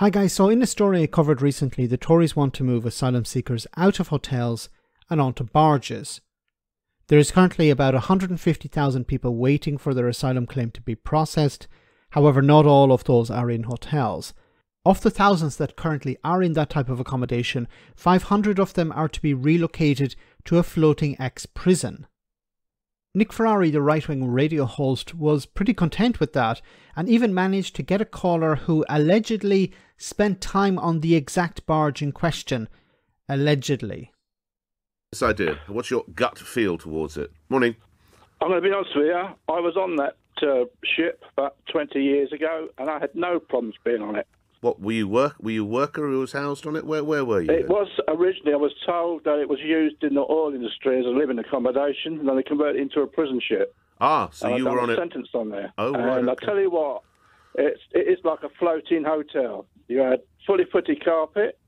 Hi guys, so in a story I covered recently, the Tories want to move asylum seekers out of hotels and onto barges. There is currently about 150,000 people waiting for their asylum claim to be processed. However, not all of those are in hotels. Of the thousands that currently are in that type of accommodation, 500 of them are to be relocated to a floating ex prison. Nick Ferrari, the right wing radio host, was pretty content with that and even managed to get a caller who allegedly spent time on the exact barge in question. Allegedly. Yes, I did. What's your gut feel towards it? Morning. I'm going to be honest with you. I was on that uh, ship about 20 years ago and I had no problems being on it. What were you work? Were you a worker who was housed on it? Where where were you? It was originally. I was told that it was used in the oil industry as a living accommodation, and then they converted it into a prison ship. Ah, so and you I were on it. Sentenced on there. Oh, right, And okay. I tell you what, it's it is like a floating hotel. You had fully footed carpet,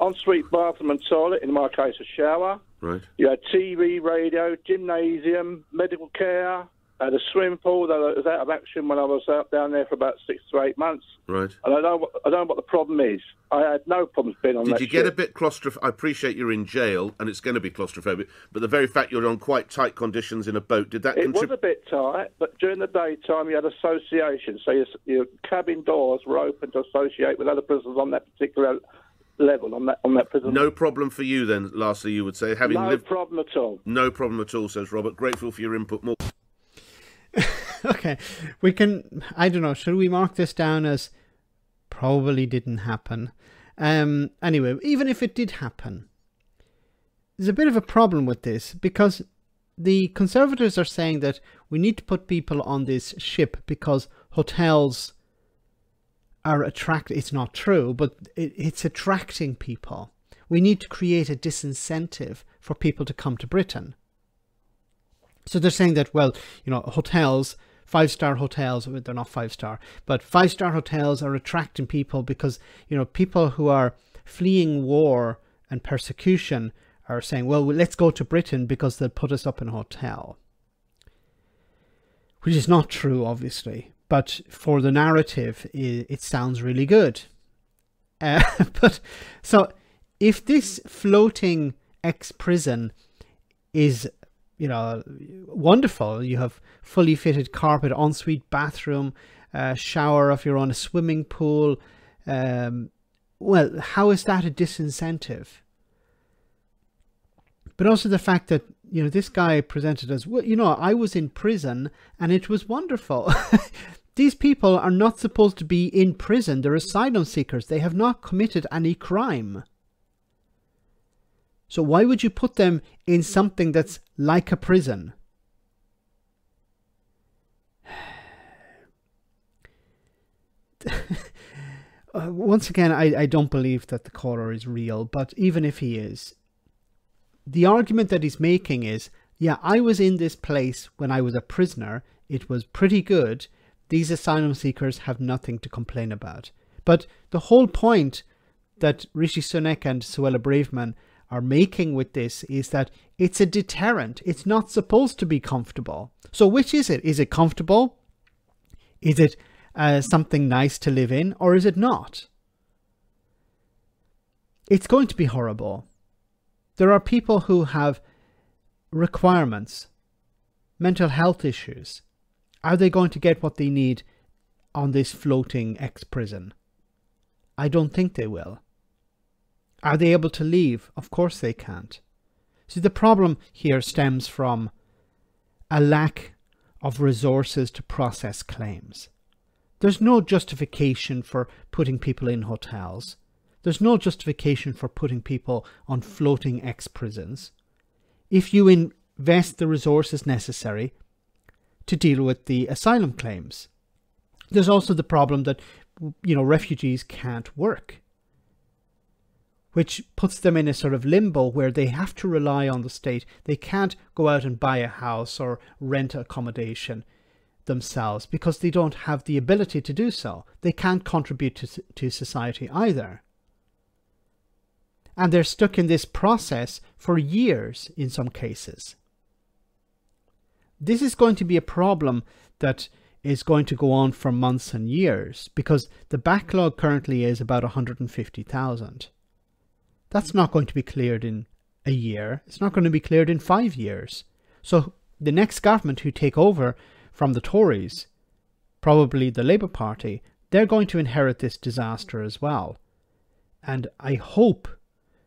ensuite bathroom and toilet. In my case, a shower. Right. You had TV, radio, gymnasium, medical care. Had a swimming pool that was out of action when I was out down there for about six to eight months. Right. And I don't, know what- I don't know what the problem is. I had no problems being on Did that you get a bit claustrophobic? I appreciate you're in jail and it's going to be claustrophobic, but the very fact you're on quite tight conditions in a boat did that It was a bit tight, but during the daytime you had association, so your, your cabin doors were open to associate with other prisoners on that particular level on that on that prison. No problem for you then. Lastly, you would say having no lived. problem at all. No problem at all, says Robert. Grateful for your input. More. Okay, we can. I don't know. Should we mark this down as probably didn't happen? Um. Anyway, even if it did happen, there's a bit of a problem with this because the conservatives are saying that we need to put people on this ship because hotels are attract. It's not true, but it, it's attracting people. We need to create a disincentive for people to come to Britain. So they're saying that, well, you know, hotels, five star hotels, they're not five star, but five star hotels are attracting people because, you know, people who are fleeing war and persecution are saying, well, let's go to Britain because they'll put us up in a hotel. Which is not true, obviously, but for the narrative, it, sounds really good. Uh, but so if this floating ex prison is you know, wonderful. You have fully fitted carpet, ensuite bathroom, uh, shower of your own, a swimming pool. Um, well, how is that a disincentive? But also the fact that, you know, this guy presented as, well, you know, I was in prison and it was wonderful. These people are not supposed to be in prison. They're asylum seekers. They have not committed any crime. So why would you put them in something that's like a prison? Uh, once again, I, I don't believe that the caller is real, but even if he is, the argument that he's making is, yeah, I was in this place when I was a prisoner. It was pretty good. These asylum seekers have nothing to complain about. But the whole point that Rishi Sunak and Suella Braverman are making with this is that it's a deterrent. It's not supposed to be comfortable. So which is it? Is it comfortable? Is it uh, something nice to live in, or is it not? It's going to be horrible. There are people who have requirements, mental health issues. Are they going to get what they need on this floating ex prison? I don't think they will. Are they able to leave? Of course they can't. See, the problem here stems from a lack of resources to process claims. There's no justification for putting people in hotels. There's no justification for putting people on floating ex prisons. If you invest the resources necessary to deal with the asylum claims, there's also the problem that you know refugees can't work which puts them in a sort of limbo where they have to rely on the state. They can't go out and buy a house or rent accommodation themselves because they don't have the ability to do so. They can't contribute to, to society either. And they're stuck in this process for years in some cases. This is going to be a problem that is going to go on for months and years because the backlog currently is about 150,000. That's not going to be cleared in a year. It's not going to be cleared in five years. So the next government who take over from the Tories, probably the Labour Party, they're going to inherit this disaster as well. And I hope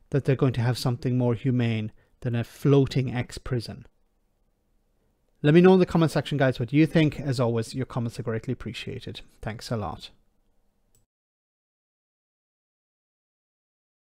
that they're going to have something more humane than a floating ex prison. Let me know in the comment section, guys, what you think. As always, your comments are greatly appreciated. Thanks a lot.